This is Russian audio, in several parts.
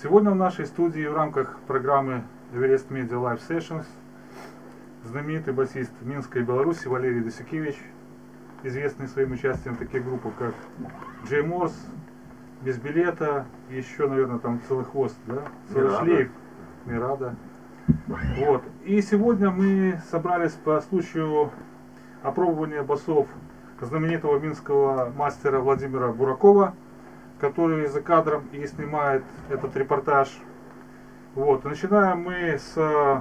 Сегодня в нашей студии в рамках программы Everest Media Live Sessions знаменитый басист Минской Беларуси Валерий Досюкевич, известный своим участием в таких группах, как Джей Морс, Без билета, еще, наверное, там целый хвост, да? Целый Мирада. шлейф. Мирада. Вот. И сегодня мы собрались по случаю опробования басов знаменитого минского мастера Владимира Буракова, который за кадром и снимает этот репортаж. Вот. Начинаем мы с э,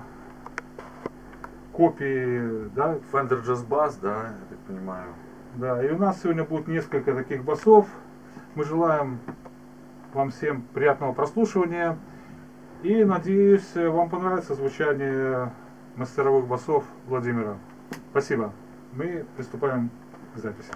копии, да, Fender Jazz Bass, да, я так понимаю. да, и у нас сегодня будет несколько таких басов. Мы желаем вам всем приятного прослушивания. И надеюсь, вам понравится звучание мастеровых басов Владимира. Спасибо. Мы приступаем к записи.